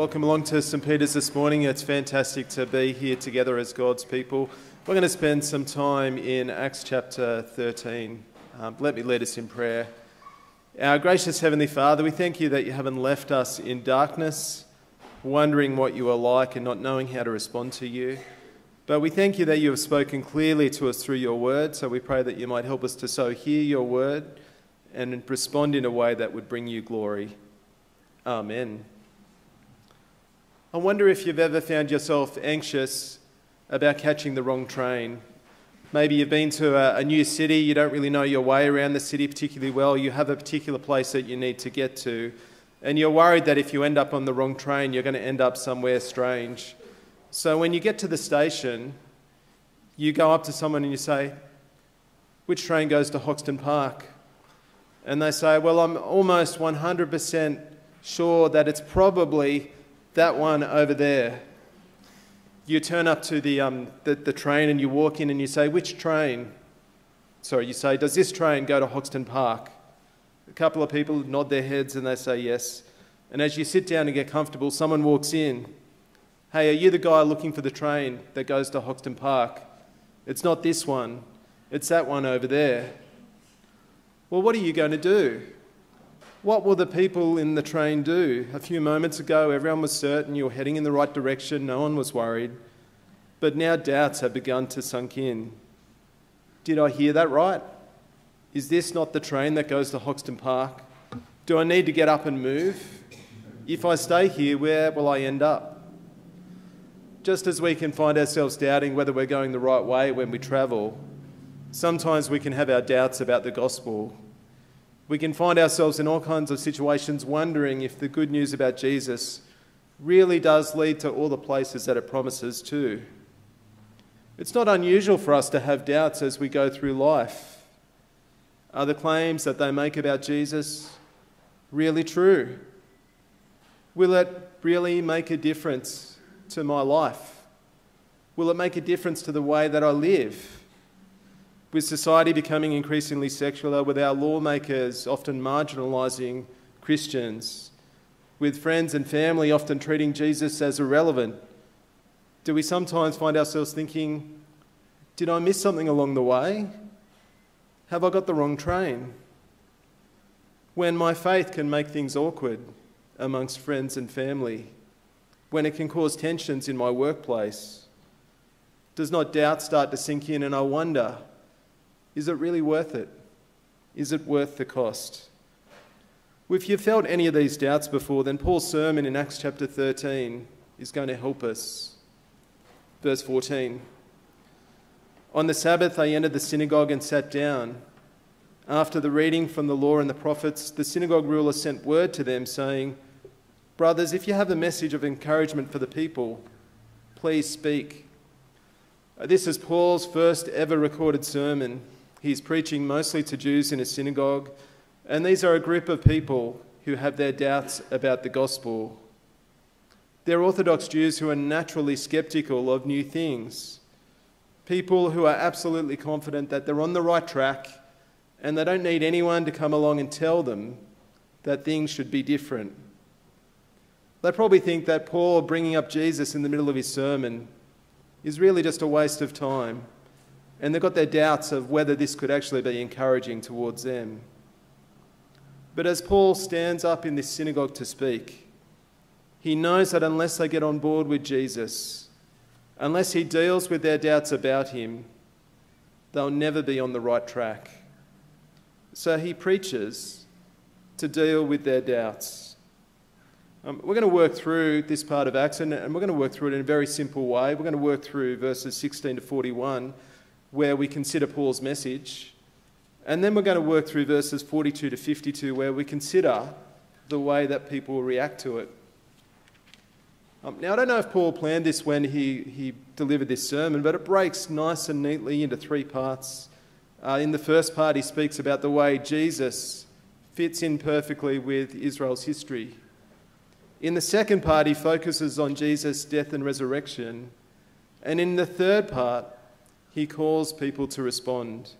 Welcome along to St. Peter's this morning. It's fantastic to be here together as God's people. We're going to spend some time in Acts chapter 13. Um, let me lead us in prayer. Our gracious Heavenly Father, we thank you that you haven't left us in darkness, wondering what you are like and not knowing how to respond to you. But we thank you that you have spoken clearly to us through your word, so we pray that you might help us to so hear your word and respond in a way that would bring you glory. Amen. I wonder if you've ever found yourself anxious about catching the wrong train. Maybe you've been to a, a, new city, you don't really know your way around the city particularly well, you have a particular place that you need to get to, and you're worried that if you end up on the wrong train, you're going to end up somewhere strange. So when you get to the station, you go up to someone and you say, Which train goes to Hoxton Park? And they say, Well, I'm almost 100% sure that it's probably that one over there. You turn up to the, um, the, the, train and you walk in and you say, Which train? Sorry, you say, Does this train go to Hoxton Park? A couple of people nod their heads and they say yes. And as you sit down and get comfortable, someone walks in. Hey, are you the guy looking for the train that goes to Hoxton Park? It's not this one, it's that one over there. Well, what are you going to do? What will the people in the train do? A few moments ago, everyone was certain you were heading in the right direction, no one was worried. But now doubts have begun to sunk in. Did I hear that right? Is this not the train that goes to Hoxton Park? Do I need to get up and move? If I stay here, where will I end up? Just as we can find ourselves doubting whether we're going the right way when we travel, sometimes we can have our doubts about the gospel we can find ourselves in all kinds of situations wondering if the good news about Jesus really does lead to all the places that it promises to. It's not unusual for us to have doubts as we go through life. Are the claims that they make about Jesus really true? Will it really make a difference to my life? Will it make a difference to the way that I live? With society becoming increasingly secular, uh, with our lawmakers often marginalising Christians, with friends and family often treating Jesus as irrelevant, do we sometimes find ourselves thinking, did I miss something along the way? Have I got the wrong train? When my faith can make things awkward amongst friends and family, when it can cause tensions in my workplace, does not doubt start to sink in and I wonder, is it really worth it? Is it worth the cost? If you've felt any of these doubts before, then Paul's sermon in Acts chapter 13 is going to help us. Verse 14 On the Sabbath, I entered the synagogue and sat down. After the reading from the law and the prophets, the synagogue ruler sent word to them, saying, Brothers, if you have a message of encouragement for the people, please speak. This is Paul's first ever recorded sermon. He's preaching mostly to Jews in a synagogue, and these are a group of people who have their doubts about the gospel. They're Orthodox Jews who are naturally skeptical of new things, people who are absolutely confident that they're on the right track and they don't need anyone to come along and tell them that things should be different. They probably think that Paul bringing up Jesus in the middle of his sermon is really just a waste of time and they've got their doubts of whether this could actually be encouraging towards them. But as Paul stands up in this synagogue to speak, he knows that unless they get on board with Jesus, unless he deals with their doubts about him, they'll never be on the right track. So he preaches to deal with their doubts. Um, we're going to work through this part of Acts, and, and we're going to work through it in a very simple way. We're going to work through verses 16 to 41 where we consider Paul's message. And then we're going to work through verses 42 to 52, where we consider the way that people react to it. Um, now, I don't know if Paul planned this when he, he delivered this sermon, but it breaks nice and neatly into three parts. Uh, in the first part, he speaks about the way Jesus fits in perfectly with Israel's history. In the second part, he focuses on Jesus' death and resurrection. And in the third part, he calls people to respond.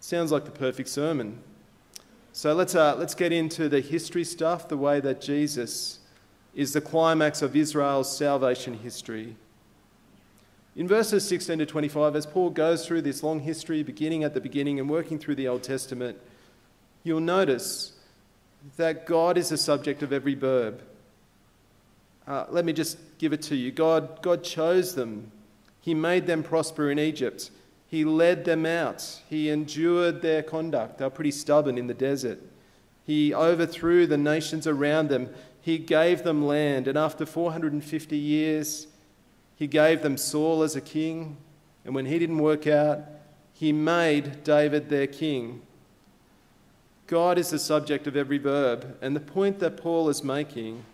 Sounds like the perfect sermon. So let's, uh, let's get into the history stuff, the way that Jesus is the climax of Israel's salvation history. In verses 16 to 25, as Paul goes through this long history, beginning at the beginning and working through the Old Testament, you'll notice that God is the subject of every verb. Uh, let me just give it to you. God, God chose them. He made them prosper in Egypt. He led them out. He endured their conduct. They were pretty stubborn in the desert. He overthrew the nations around them. He gave them land. And after 450 years, he gave them Saul as a king. And when he didn't work out, he made David their king. God is the subject of every verb. And the point that Paul is making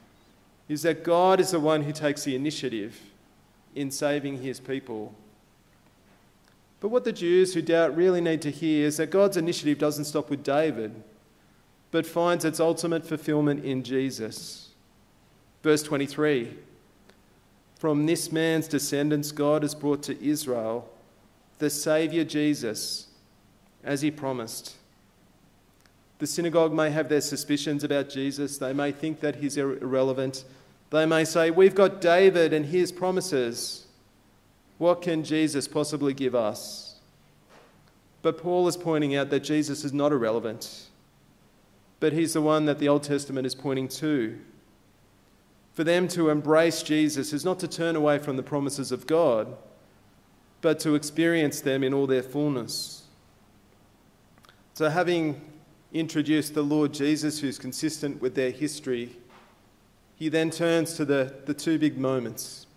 is that God is the one who takes the initiative in saving his people. But what the Jews who doubt really need to hear is that God's initiative doesn't stop with David, but finds its ultimate fulfillment in Jesus. Verse 23 From this man's descendants, God has brought to Israel the Saviour Jesus, as he promised. The synagogue may have their suspicions about Jesus. They may think that he's irrelevant. They may say, We've got David and his promises. What can Jesus possibly give us? But Paul is pointing out that Jesus is not irrelevant, but he's the one that the Old Testament is pointing to. For them to embrace Jesus is not to turn away from the promises of God, but to experience them in all their fullness. So, having introduced the Lord Jesus, who's consistent with their history, he then turns to the, the two big moments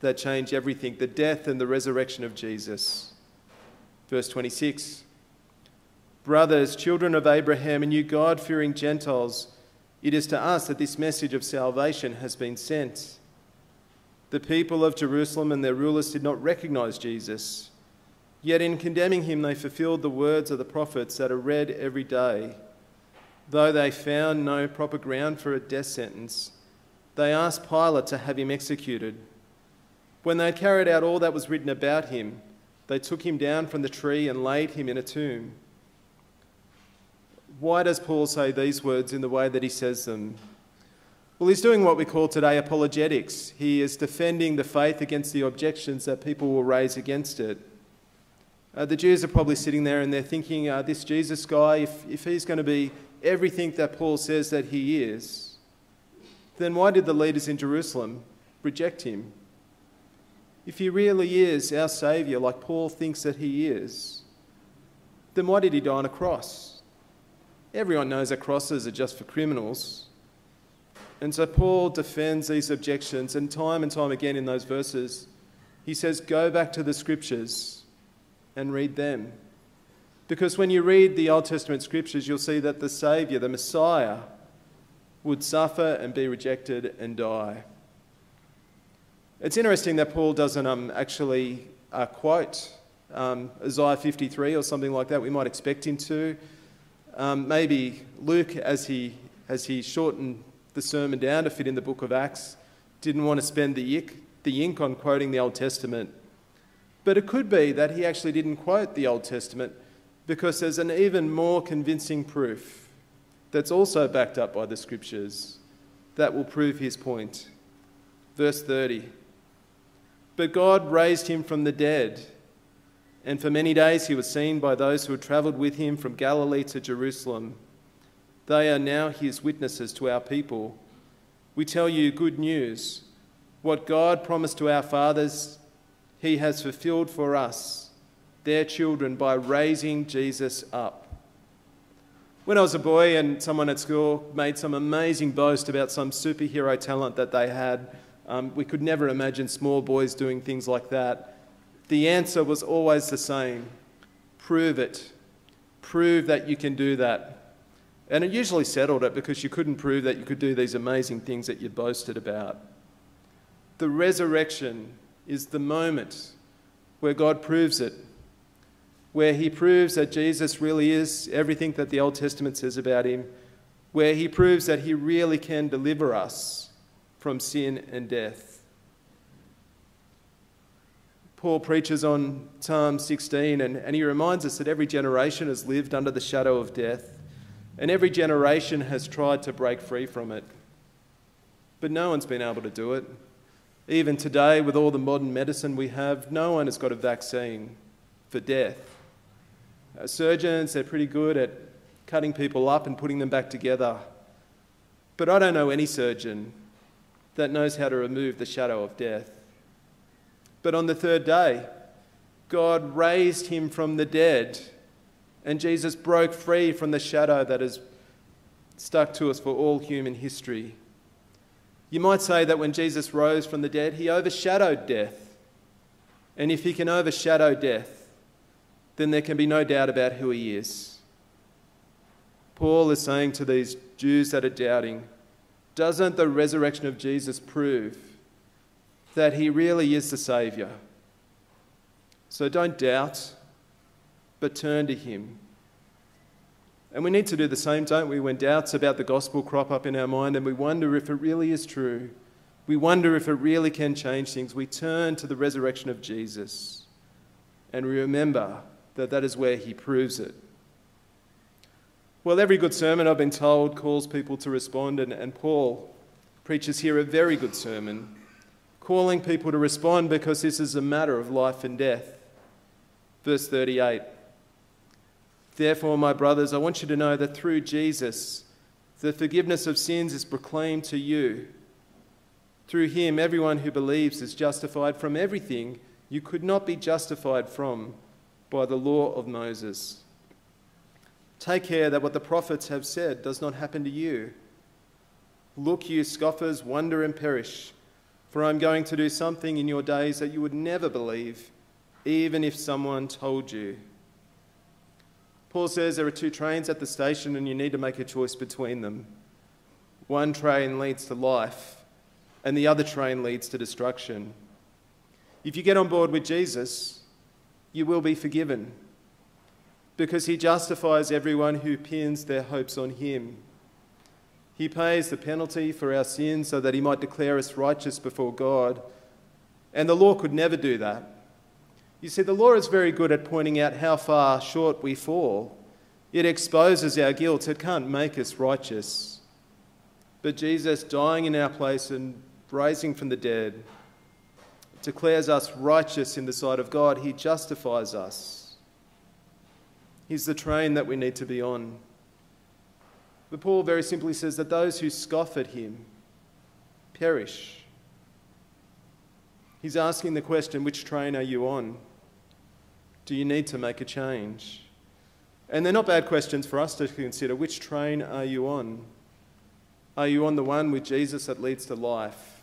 that change everything the death and the resurrection of Jesus. Verse 26 Brothers, children of Abraham, and you God fearing Gentiles, it is to us that this message of salvation has been sent. The people of Jerusalem and their rulers did not recognize Jesus, yet in condemning him, they fulfilled the words of the prophets that are read every day. Though they found no proper ground for a death sentence, they asked Pilate to have him executed. When they had carried out all that was written about him, they took him down from the tree and laid him in a tomb. Why does Paul say these words in the way that he says them? Well, he's doing what we call today apologetics. He is defending the faith against the objections that people will raise against it. Uh, the Jews are probably sitting there and they're thinking, uh, this Jesus guy, if, if he's going to be everything that Paul says that he is, then why did the leaders in Jerusalem reject him? If he really is our Saviour, like Paul thinks that he is, then why did he die on a cross? Everyone knows that crosses are just for criminals. And so Paul defends these objections, and time and time again in those verses, he says, Go back to the scriptures and read them. Because when you read the Old Testament scriptures, you'll see that the Saviour, the Messiah, would suffer and be rejected and die. It's interesting that Paul doesn't um, actually uh, quote um, Isaiah 53 or something like that. We might expect him to. Um, maybe Luke, as he, as he shortened the sermon down to fit in the book of Acts, didn't want to spend the ink, the ink on quoting the Old Testament. But it could be that he actually didn't quote the Old Testament because there's an even more convincing proof that's also backed up by the scriptures that will prove his point. Verse 30. But God raised him from the dead. And for many days he was seen by those who had travelled with him from Galilee to Jerusalem. They are now his witnesses to our people. We tell you good news. What God promised to our fathers, he has fulfilled for us, their children, by raising Jesus up. When I was a boy and someone at school made some amazing boast about some superhero talent that they had, um, we could never imagine small boys doing things like that. The answer was always the same prove it. Prove that you can do that. And it usually settled it because you couldn't prove that you could do these amazing things that you boasted about. The resurrection is the moment where God proves it, where He proves that Jesus really is everything that the Old Testament says about Him, where He proves that He really can deliver us from sin and death. Paul preaches on Psalm 16 and, and he reminds us that every generation has lived under the shadow of death. And every generation has tried to break free from it. But no one's been able to do it. Even today, with all the modern medicine we have, no one has got a vaccine for death. Uh, surgeons, they're pretty good at cutting people up and putting them back together. But I don't know any surgeon that knows how to remove the shadow of death. But on the third day, God raised him from the dead, and Jesus broke free from the shadow that has stuck to us for all human history. You might say that when Jesus rose from the dead, he overshadowed death. And if he can overshadow death, then there can be no doubt about who he is. Paul is saying to these Jews that are doubting, doesn't the resurrection of Jesus prove that he really is the Saviour? So don't doubt, but turn to him. And we need to do the same, don't we? When doubts about the gospel crop up in our mind and we wonder if it really is true, we wonder if it really can change things, we turn to the resurrection of Jesus and we remember that that is where he proves it. Well, every good sermon, I've been told, calls people to respond, and, and Paul preaches here a very good sermon, calling people to respond because this is a matter of life and death. Verse 38 Therefore, my brothers, I want you to know that through Jesus, the forgiveness of sins is proclaimed to you. Through him, everyone who believes is justified from everything you could not be justified from by the law of Moses. Take care that what the prophets have said does not happen to you. Look, you scoffers, wonder and perish, for I'm going to do something in your days that you would never believe, even if someone told you. Paul says there are two trains at the station and you need to make a choice between them. One train leads to life, and the other train leads to destruction. If you get on board with Jesus, you will be forgiven because he justifies everyone who pins their hopes on him. He pays the penalty for our sins so that he might declare us righteous before God. And the law could never do that. You see, the law is very good at pointing out how far short we fall. It exposes our guilt, it can't make us righteous. But Jesus, dying in our place and rising from the dead, declares us righteous in the sight of God. He justifies us. He's the train that we need to be on. But Paul very simply says that those who scoff at him perish. He's asking the question which train are you on? Do you need to make a change? And they're not bad questions for us to consider. Which train are you on? Are you on the one with Jesus that leads to life?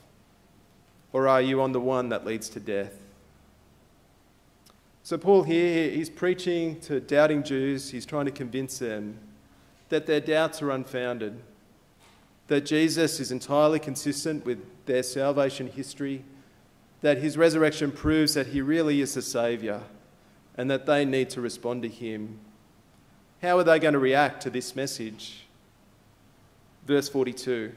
Or are you on the one that leads to death? So, Paul here, he's preaching to doubting Jews. He's trying to convince them that their doubts are unfounded, that Jesus is entirely consistent with their salvation history, that his resurrection proves that he really is the Saviour, and that they need to respond to him. How are they going to react to this message? Verse 42.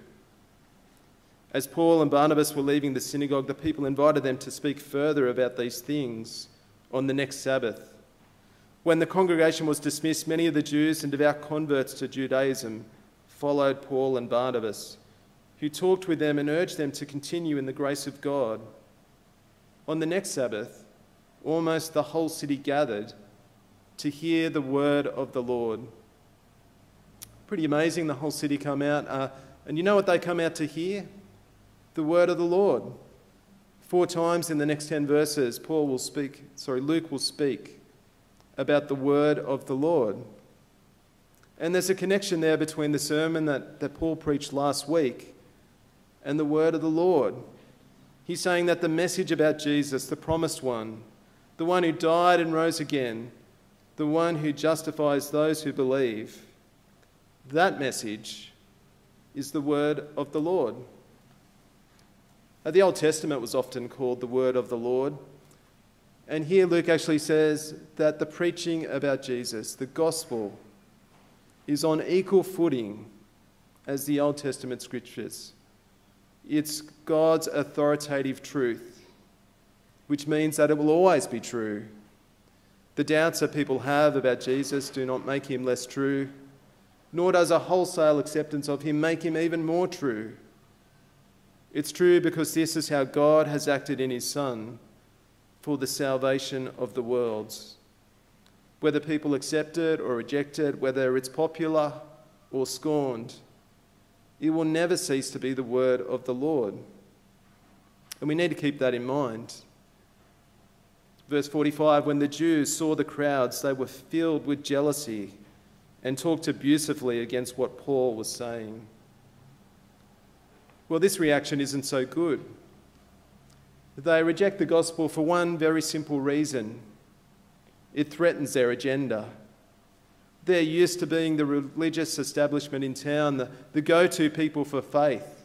As Paul and Barnabas were leaving the synagogue, the people invited them to speak further about these things on the next Sabbath. When the congregation was dismissed, many of the Jews and devout converts to Judaism followed Paul and Barnabas, who talked with them and urged them to continue in the grace of God. On the next Sabbath, almost the whole city gathered to hear the word of the Lord. Pretty amazing, the whole city come out. Uh, and you know what they come out to hear? The word of the Lord. Four times in the next 10 verses, Paul will speak, sorry, Luke will speak about the word of the Lord. And there's a connection there between the sermon that, that Paul preached last week and the word of the Lord. He's saying that the message about Jesus, the promised one, the one who died and rose again, the one who justifies those who believe, that message is the word of the Lord. Uh, the Old Testament was often called the word of the Lord. And here Luke actually says that the preaching about Jesus, the gospel, is on equal footing as the Old Testament scriptures. It's God's authoritative truth, which means that it will always be true. The doubts that people have about Jesus do not make him less true. nor does a wholesale acceptance of him make him even more true. It's true because this is how God has acted in his Son for the salvation of the worlds. Whether people accept it or reject it, whether it's popular or scorned, it will never cease to be the word of the Lord. And we need to keep that in mind. Verse 45 When the Jews saw the crowds, they were filled with jealousy and talked abusively against what Paul was saying. Well, this reaction isn't so good. They reject the gospel for one very simple reason it threatens their agenda. They're used to being the religious establishment in town, the, the go to people for faith.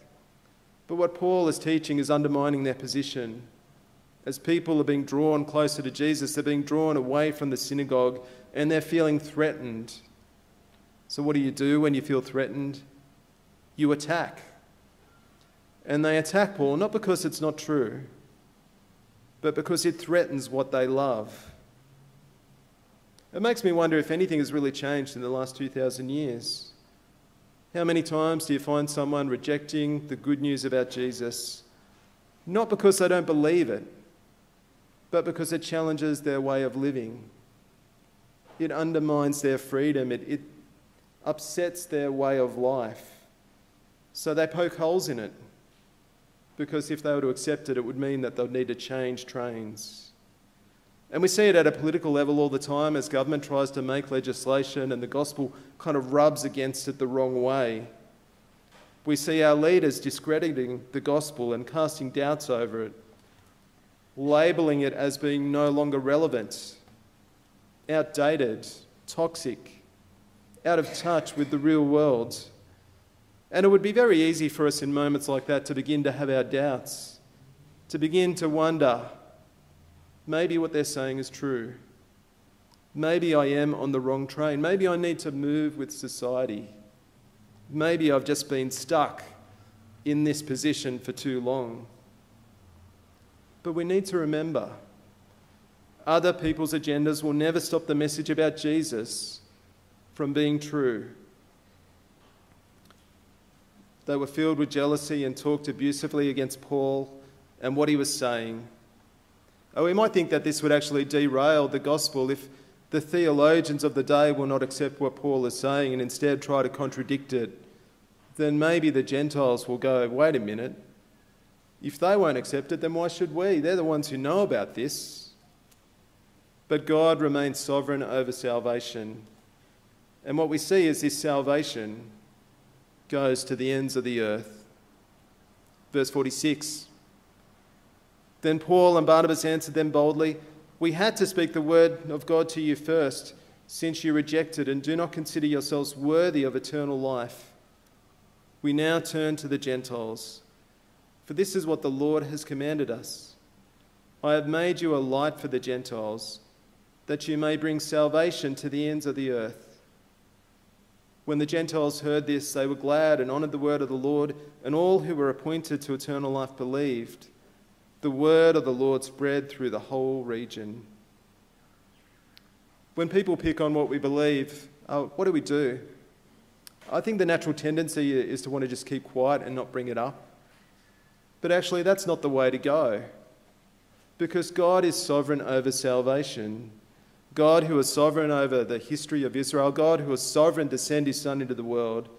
But what Paul is teaching is undermining their position. As people are being drawn closer to Jesus, they're being drawn away from the synagogue and they're feeling threatened. So, what do you do when you feel threatened? You attack. And they attack Paul not because it's not true, but because it threatens what they love. It makes me wonder if anything has really changed in the last 2,000 years. How many times do you find someone rejecting the good news about Jesus, not because they don't believe it, but because it challenges their way of living? It undermines their freedom, it, it upsets their way of life. So they poke holes in it, because if they were to accept it, it would mean that they'd need to change trains. And we see it at a political level all the time as government tries to make legislation and the gospel kind of rubs against it the wrong way. We see our leaders discrediting the gospel and casting doubts over it, labelling it as being no longer relevant, outdated, toxic, out of touch with the real world. And it would be very easy for us in moments like that to begin to have our doubts, to begin to wonder maybe what they're saying is true. Maybe I am on the wrong train. Maybe I need to move with society. Maybe I've just been stuck in this position for too long. But we need to remember other people's agendas will never stop the message about Jesus from being true. They were filled with jealousy and talked abusively against Paul and what he was saying. Oh, we might think that this would actually derail the gospel if the theologians of the day will not accept what Paul is saying and instead try to contradict it. Then maybe the Gentiles will go, wait a minute. If they won't accept it, then why should we? They're the ones who know about this. But God remains sovereign over salvation. And what we see is this salvation goes to the ends of the earth. Verse 46 then Paul and Barnabas answered them boldly We had to speak the word of God to you first, since you rejected and do not consider yourselves worthy of eternal life. We now turn to the Gentiles, for this is what the Lord has commanded us I have made you a light for the Gentiles, that you may bring salvation to the ends of the earth. When the Gentiles heard this, they were glad and honoured the word of the Lord, and all who were appointed to eternal life believed. The word of the Lord spread through the whole region. When people pick on what we believe, uh, what do we do? I think the natural tendency is to want to just keep quiet and not bring it up. But actually, that's not the way to go. Because God is sovereign over salvation. God, who is sovereign over the history of Israel, God, who is sovereign to send his Son into the world,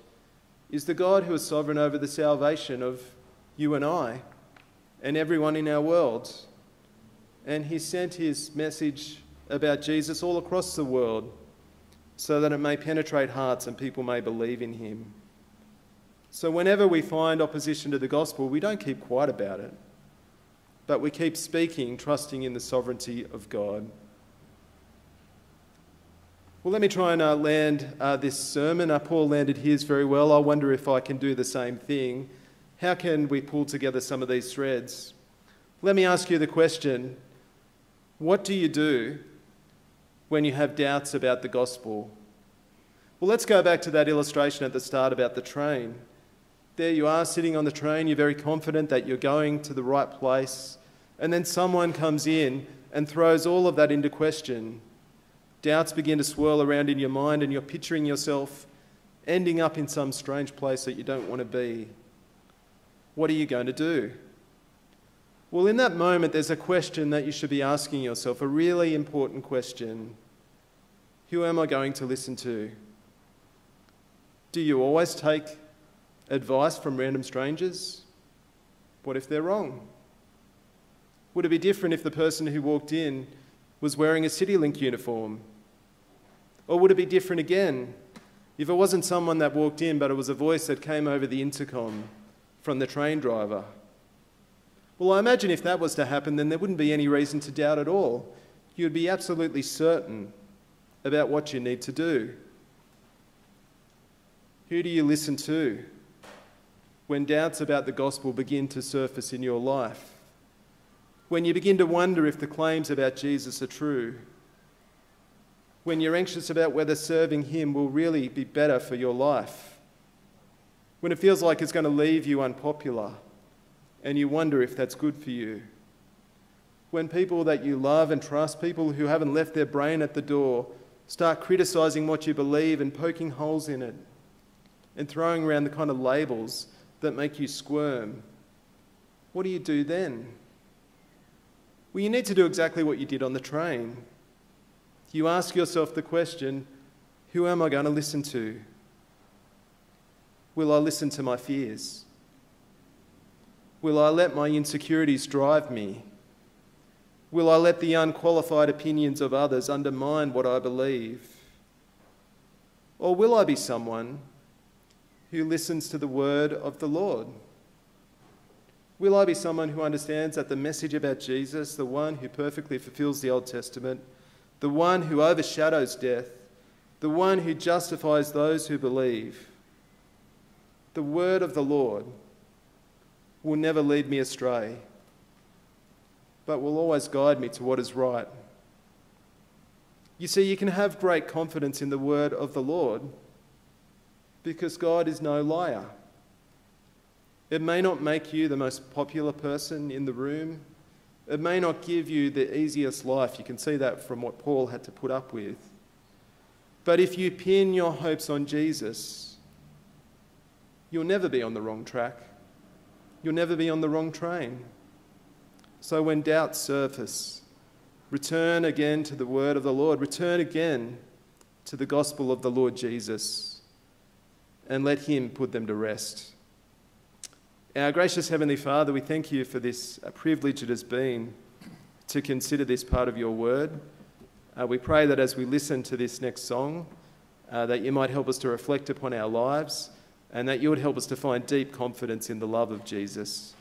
is the God who is sovereign over the salvation of you and I and everyone in our world. And he sent his message about Jesus all across the world so that it may penetrate hearts and people may believe in him. So, whenever we find opposition to the gospel, we don't keep quiet about it, but we keep speaking, trusting in the sovereignty of God. Well, let me try and uh, land uh, this sermon. Uh, Paul landed his very well. I wonder if I can do the same thing. How can we pull together some of these threads? Let me ask you the question what do you do when you have doubts about the gospel? Well, let's go back to that illustration at the start about the train. There you are sitting on the train, you're very confident that you're going to the right place, and then someone comes in and throws all of that into question. Doubts begin to swirl around in your mind, and you're picturing yourself ending up in some strange place that you don't want to be. What are you going to do? Well, in that moment, there's a question that you should be asking yourself, a really important question. Who am I going to listen to? Do you always take advice from random strangers? What if they're wrong? Would it be different if the person who walked in was wearing a CityLink uniform? Or would it be different again if it wasn't someone that walked in, but it was a voice that came over the intercom from the train driver? Well, I imagine if that was to happen, then there wouldn't be any reason to doubt at all. You'd be absolutely certain about what you need to do. Who do you listen to when doubts about the gospel begin to surface in your life? When you begin to wonder if the claims about Jesus are true? When you're anxious about whether serving Him will really be better for your life? When it feels like it's going to leave you unpopular and you wonder if that's good for you? When people that you love and trust, people who haven't left their brain at the door, start criticizing what you believe and poking holes in it and throwing around the kind of labels that make you squirm, what do you do then? Well, you need to do exactly what you did on the train. You ask yourself the question who am I going to listen to? Will I listen to my fears? Will I let my insecurities drive me? Will I let the unqualified opinions of others undermine what I believe? Or will I be someone who listens to the word of the Lord? Will I be someone who understands that the message about Jesus, the one who perfectly fulfills the Old Testament, the one who overshadows death, the one who justifies those who believe, the word of the Lord will never lead me astray, but will always guide me to what is right. You see, you can have great confidence in the word of the Lord because God is no liar. It may not make you the most popular person in the room. It may not give you the easiest life. You can see that from what Paul had to put up with. But if you pin your hopes on Jesus, you'll never be on the wrong track. You'll never be on the wrong train. So when doubts surface, return again to the word of the Lord, return again to the gospel of the Lord Jesus, and let Him put them to rest. Our gracious Heavenly Father, we thank you for this privilege it has been to consider this part of your word. Uh, we pray that as we listen to this next song, uh, that you might help us to reflect upon our lives and that you would help us to find deep confidence in the love of Jesus.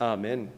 Amen.